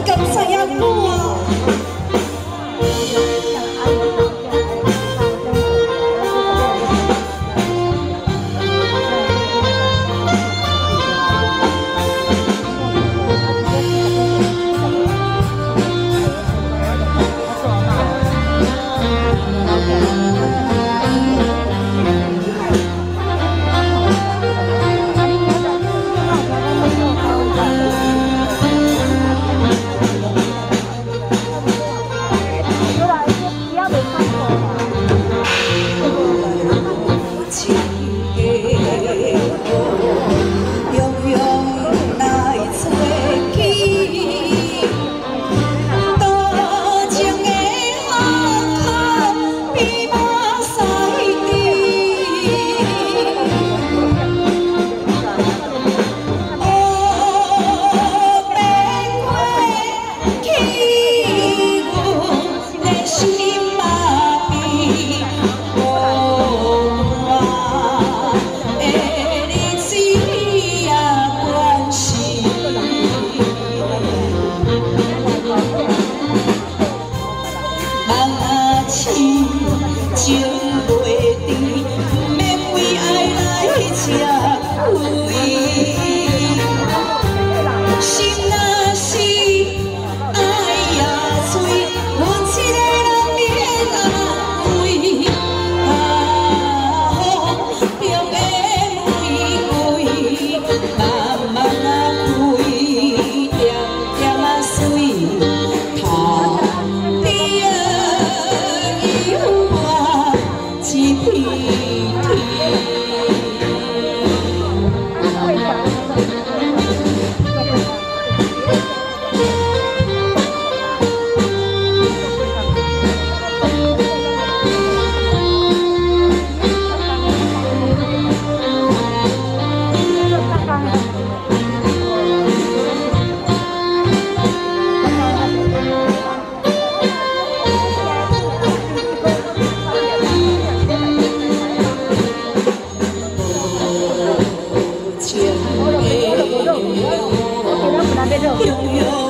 Kan, saya. 我平常不打备注。